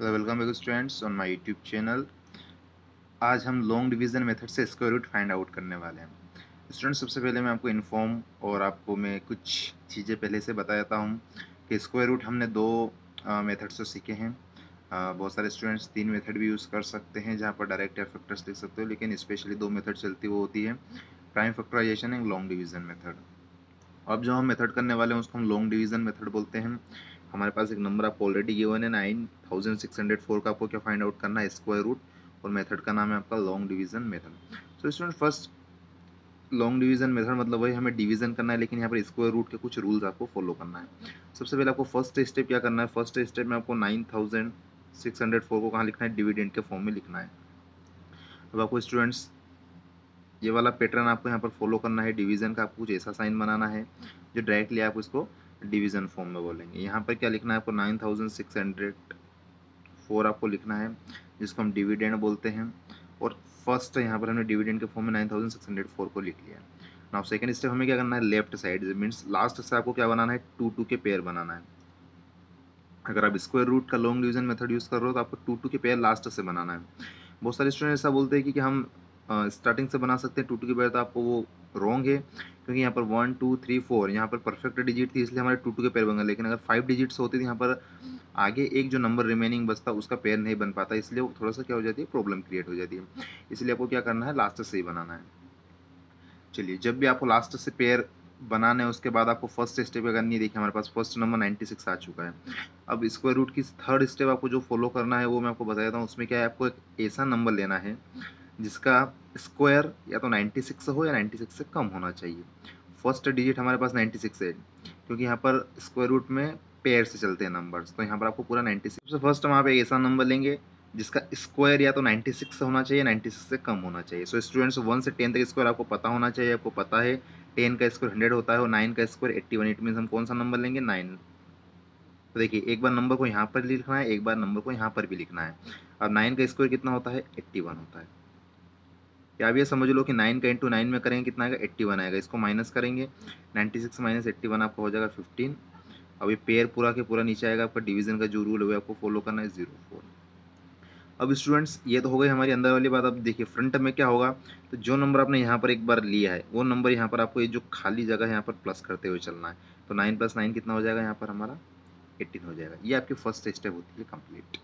Welcome back students on my YouTube channel आज हम long division method से square root find out करने वाले हैं। स्टूडेंट्स सबसे पहले मैं आपको इन्फॉर्म और आपको मैं कुछ चीज़ें पहले से बता देता हूँ कि स्क्वायर रूट हमने दो मेथड से सीखे हैं। बहुत सारे स्टूडेंट्स तीन मेथड भी यूज़ कर सकते हैं जहाँ पर डायरेक्ट या फैक्टर्स लिख सकते हो, लेकिन स्पेशली दो मेथड चलती वो होती है। Prime factorisation and long division method अब जो हम मेथड करने वाले हैं, उसको हम लॉन्ग डिवीज़न मेथड बोलते हैं। हमारे पास एक नंबर आपको ऑलरेडी गिवन है nine thousand six hundred four का आपको क्या फाइंड आउट करना है स्क्वायर रूट और मेथड का नाम है आपका long division method so student first long division method मतलब वही हमें डिवीज़न करना है, लेकिन यहाँ पर स्क्वायर रूट के कुछ रूल्स आपको फॉलो करना है। सबसे पहले आपको फ़र्स्ट स्टेप क्या करना है? फ़र्स्ट स्टेप में आपको nine thousand six hundred four को कहाँ लिखना है? डिविडेंड के फॉर्म में लिखना है। अब आपको स्टूडेंट्स ये वाला पैटर्न आपको यहाँ पर फॉलो करना है। डिवीज़न का आपको कुछ ऐसा साइन बनाना है, जो डायरेक्टली आप इसको डिवीज़न फॉर्म में बोलेंगे। यहाँ पर क्या लिखना है आपको? Nine thousand six hundred four आपको लिखना है जिसको हम डिविडेंड बोलते हैं। और फ़र्स्ट यहाँ पर हमने डिविडेंड के फॉर्म में nine thousand six hundred four को लिख लिया। नाउ सेकेंड स्टेप हमें क्या करना है? लेफ़्ट साइड मीन्स लास्ट से आपको क्या बनाना है? टू टू के पेयर बनाना है। अगर आप स्क्वायर रूट का लॉन्ग डिवीज़न मेथड यूज़ कर रहे हो तो आपको टू टू के पेयर लास्ट से बनाना है। बहुत सारे स्टूडेंट ऐसा बोलते हैं कि, कि हम स्टार्टिंग से बना सकते हैं टू टू के पेयर तो आपको वो रॉन्ग है, क्योंकि यहाँ पर वन टू थ्री फोर यहाँ पर परफेक्ट डिजिट थी, इसलिए हमारे टू टू के पेयर बन गए, लेकिन अगर फाइव डिजिट्स होती थी यहाँ पर आगे एक जो नंबर रिमेनिंग बचता, उसका पेयर नहीं बन पाता, इसलिए वो थोड़ा सा क्या हो जाती है प्रॉब्लम क्रिएट हो जाती है। इसलिए आपको क्या करना है लास्ट से ही बनाना है। चलिए, जब भी आपको लास्ट से पेयर बनाना है, उसके बाद आपको फ़र्स्ट स्टेप करनी है देखिए हमारे पास फ़र्स्ट नंबर 96 आ चुका है। अब स्क्वायर रूट की थर्ड स्टेप आपको जो फॉलो करना है, वो मैं आपको बता देता हूँ, उसमें क्या है, आपको एक ऐसा नंबर लेना है जिसका स्क्वायर या तो 96 हो या 96 से कम होना चाहिए। फ़र्स्ट डिजिट हमारे पास 96 है, क्योंकि यहाँ पर स्क्वायर रूट में पेयर से चलते हैं नंबर्स तो यहाँ पर आपको पूरा 96 से फ़र्स्ट हम यहाँ पे ऐसा नंबर लेंगे, जिसका स्क्वायर या तो 96 होना चाहिए 96 से कम होना चाहिए। सो स्टूडेंट्स वन से टेन तक स्क्वायर आपको पता होना चाहिए, आपको पता है टेन का स्क्वायर हंड्रेड होता है और नाइन का स्क्वायर एट्टी वन इट हम कौन सा नंबर लेंगे? नाइन तो देखिए, एक बार नंबर को यहाँ पर लिखना है, एक बार नंबर को यहाँ पर भी लिखना है। अब नाइन का स्क्वायर कितना होता है? एट्टी वन होता है। या आप समझ लो कि नाइन का इंटू नाइन में करेंगे, कितना आएगा? एट्टी वन आएगा। इसको माइनस करेंगे। Ninety six minus eighty one आपका हो जाएगा फिफ्टीन अब ये पेयर पूरा के पूरा नीचे आएगा, आपका डिवीज़न का जो रूल है, आपको फॉलो करना है ज़ीरो फोर अब स्टूडेंट्स ये तो हो गई हमारी अंदर वाली बात। अब देखिए फ्रंट में क्या होगा? तो जो नंबर आपने यहाँ पर एक बार लिया है, वो नंबर यहाँ पर आपको ये जो खाली जगह है, यहाँ पर प्लस करते हुए चलना है। तो नाइन प्लस नाइन कितना हो जाएगा यहाँ पर? हमारा एट्टीन हो जाएगा। ये आपकी फ़र्स्ट स्टेप होती है कंप्लीट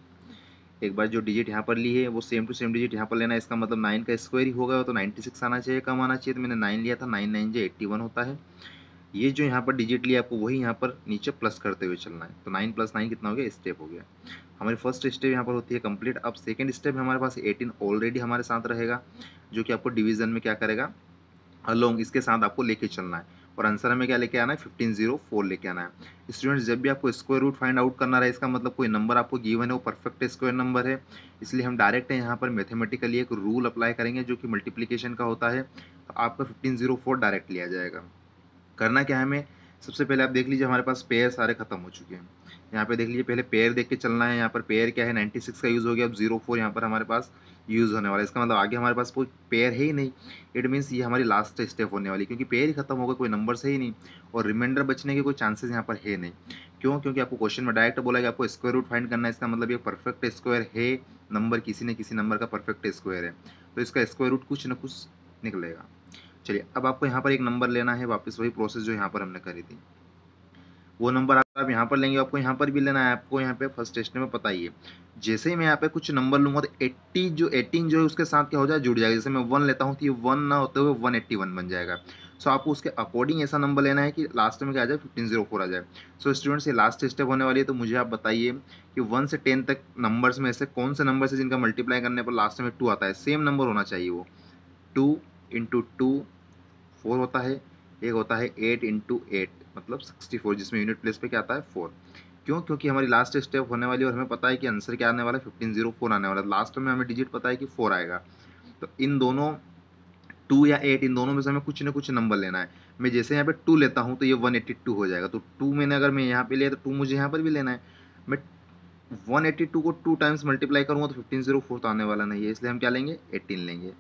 एक बार जो डिजिट यहाँ पर ली है, वो सेम टू सेम डिजिट यहाँ पर लेना है। इसका मतलब नाइन का स्क्वायर ही होगा तो नाइन्टी सिक्स आना चाहिए, कम आना चाहिए तो मैंने नाइन लिया था नाइन नाइन जो एट्टी वन होता है। ये जो यहाँ पर डिजिट लिया आपको, वही यहाँ पर नीचे प्लस करते हुए चलना है। तो नाइन प्लस नाइन कितना हो गया? स्टेप हो गया। हमारी फ़र्स्ट स्टेप यहाँ पर होती है कंप्लीट अब सेकेंड स्टेप हमारे पास एटीन ऑलरेडी हमारे साथ रहेगा, जो कि आपको डिवीज़न में क्या करेगा? अलोंग इसके साथ आपको लेके चलना है। और आंसर हमें क्या लेके आना है? फिफ्टीन ज़ीरो फोर लेके आना है। स्टूडेंट्स जब भी आपको स्क्वायर रूट फाइंड आउट करना रहा है इसका मतलब कोई नंबर आपको गिवन है, वो परफेक्ट स्क्वायर नंबर है। इसलिए हम डायरेक्ट यहाँ पर मैथमेटिकली एक रूल अप्लाई करेंगे, जो कि मल्टीप्लीकेशन का होता है। तो आपका फिफ्टीन ज़ीरो फोर डायरेक्ट लिया जाएगा। करना क्या है हमें? सबसे पहले आप देख लीजिए, हमारे पास पेयर सारे खत्म हो चुके हैं। यहाँ पे देख लीजिए, पहले पेयर देख के चलना है, यहाँ पर पेयर क्या है 96 का यूज़ हो गया, अब ज़ीरो फोर यहाँ पर हमारे पास यूज़ होने वाला है। इसका मतलब आगे हमारे पास कोई पेयर है ही नहीं। इट मीन्स ये हमारी लास्ट स्टेप होने वाली क्योंकि पेयर ही खत्म होगा, कोई नंबर से ही नहीं, और रिमाइंडर बचने के कोई चांसेस यहाँ पर है नहीं। क्यों? क्योंकि आपको क्वेश्चन में डायरेक्ट बोला कि आपको स्क्वायर रूट फाइंड करना है, इसका मतलब ये परफेक्ट स्क्वायर है नंबर किसी न किसी नंबर का परफेक्ट स्क्वायर है। तो इसका स्क्वायर रूट कुछ ना कुछ निकलेगा। चलिए, अब आपको यहाँ पर एक नंबर लेना है, वापस वही प्रोसेस जो यहाँ पर हमने करी थी। वो नंबर आप यहाँ पर लेंगे, आपको यहाँ पर भी लेना है, आपको यहाँ पे फ़र्स्ट टेस्ट में पता ही है जैसे ही मैं यहाँ पे कुछ नंबर लूँगा तो एट्टी जो एटीन जो है उसके साथ क्या हो जाए, जुड़ जाएगा। जैसे मैं वन लेता हूँ तो ये वन ना होते हुए वन एट्टी वन बन जाएगा। सो आपको उसके अकॉर्डिंग ऐसा नंबर लेना है कि लास्ट में क्या आ जाए फिफ्टीन ज़ीरो फोर आ जाए। सो स्टूडेंट्स ये लास्ट स्टेप होने वाली है तो मुझे आप बताइए कि वन से टेन तक नंबर्स में ऐसे कौन से नंबर से जिनका मल्टीप्लाई करने पर लास्ट में टू आता है। सेम नंबर होना चाहिए वो। टू इंटू टू फोर होता है, एक होता है एट इंटू एट मतलब सिक्सटी फोर जिसमें यूनिट प्लेस पे क्या आता है फोर क्यों? क्योंकि हमारी लास्ट स्टेप होने वाली और हमें पता है कि आंसर क्या आने वाला है फिफ्टीन ज़ीरो फोर आने वाला है। लास्ट में हमें डिजिट पता है कि फोर आएगा। तो इन दोनों टू या एट इन दोनों में से हमें कुछ ना कुछ नंबर लेना है। मैं जैसे यहाँ पे टू लेता हूँ तो ये वन एट्टी टू हो जाएगा। तो टू मैंने अगर मैं यहाँ पे लिया तो टू मुझे यहाँ पर भी लेना है। मैं 182 को टू टाइम्स मल्टीप्लाई करूँगा तो फिफ्टीन ज़ीरो फोर तो आने वाला नहीं है। इसलिए हम क्या लेंगे? 18 लेंगे।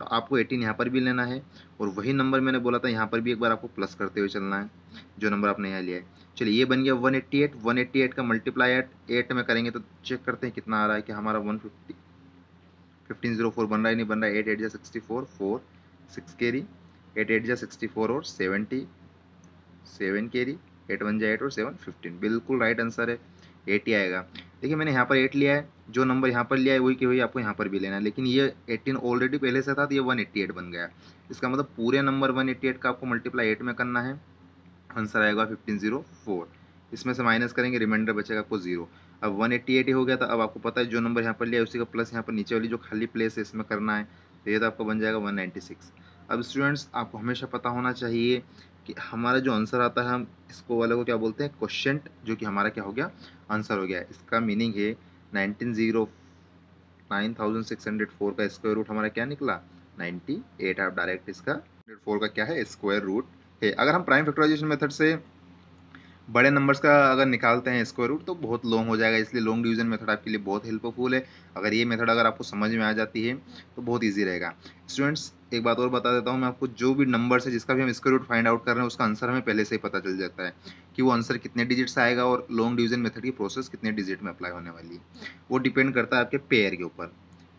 तो आपको 18 यहाँ पर भी लेना है और वही नंबर मैंने बोला था, यहाँ पर भी एक बार आपको प्लस करते हुए चलना है, जो नंबर आपने यहाँ लिया है। चलिए, ये बन गया 188 188 का मल्टीप्लाई एट एट में करेंगे तो चेक करते हैं कितना आ रहा है कि हमारा 150 फिफ्टीन ज़ीरो फोर बन रहा है नहीं बन रहा है? एट एट जा sixty four four six carry eight eight जा सिक्सटी फोर और seventy seven carry eight one जा एट और सेवन फिफ्टीन बिल्कुल राइट आंसर है एट आएगा। देखिए, मैंने यहाँ पर एट लिया है। जो नंबर यहाँ पर लिया है, वही की वही आपको यहाँ पर भी लेना है। लेकिन ये एटीन ऑलरेडी पहले से था तो ये वन एट्टी एट बन गया इसका मतलब पूरे नंबर वन एट्टी एट का आपको मल्टीप्लाई एट में करना है। आंसर आएगा फिफ्टीन ज़ीरो फोर इसमें से माइनस करेंगे रिमाइंडर बचेगा आपको ज़ीरो अब वन एट्टी एट ही हो गया था, अब आपको पता है जो नंबर यहाँ पर लिया उसी का प्लस यहाँ पर नीचे वाली जो खाली प्लेस है, इसमें करना है। तो ये तो आपको बन जाएगा वन नाइन्टी सिक्स अब स्टूडेंट्स आपको हमेशा पता होना चाहिए कि हमारा जो आंसर आता है, हम इसको वाले को क्या बोलते हैं? क्वेश्चन जो कि हमारा क्या हो गया? आंसर हो गया। इसका मीनिंग है nineteen zero nine thousand six hundred four का स्क्वायर रूट हमारा क्या निकला? नाइन्टी एट आप डायरेक्ट इसका फोर का क्या है? स्क्वायर रूट है। अगर हम प्राइम फैक्टराइजेशन मेथड से बड़े नंबर्स का अगर निकालते हैं स्क्वायर रूट तो बहुत लॉन्ग हो जाएगा। इसलिए लॉन्ग डिवीज़न मेथड आपके लिए बहुत हेल्पफुल है। अगर ये मेथड अगर आपको समझ में आ जाती है तो बहुत ईजी रहेगा। स्टूडेंट्स एक बात और बता देता हूँ मैं आपको, जो भी नंबर है, जिसका भी हम स्क्वायर रूट फाइंड आउट कर रहे हैं, उसका आंसर हमें पहले से ही पता चल जाता है कि वो आंसर कितने डिजिट से आएगा और लॉन्ग डिवीज़न मेथड की प्रोसेस कितने डिजिट में अप्लाई होने वाली है। वो डिपेंड करता है आपके पेयर के ऊपर।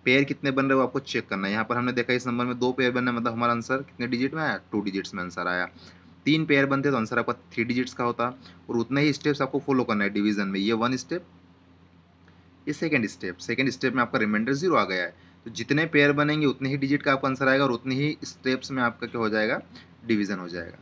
पेयर कितने बन रहे हो, आपको चेक करना है। यहाँ पर हमने देखा इस नंबर में दो पेयर बनना मतलब हमारा आंसर कितने डिजिट में आया? टू डिजिट्स में आंसर आया। तीन पेयर बनते तो आंसर आपका थ्री डिजिट्स का होता। और उतने ही स्टेप्स आपको फॉलो करना है डिवीज़न में। ये वन स्टेप ये सेकेंड स्टेप सेकेंड स्टेप में आपका रिमाइंडर ज़ीरो आ गया है। तो जितने पेयर बनेंगे, उतने ही डिजिट का आपका आंसर आएगा और उतने ही स्टेप्स में आपका क्या हो जाएगा? डिवीज़न हो जाएगा।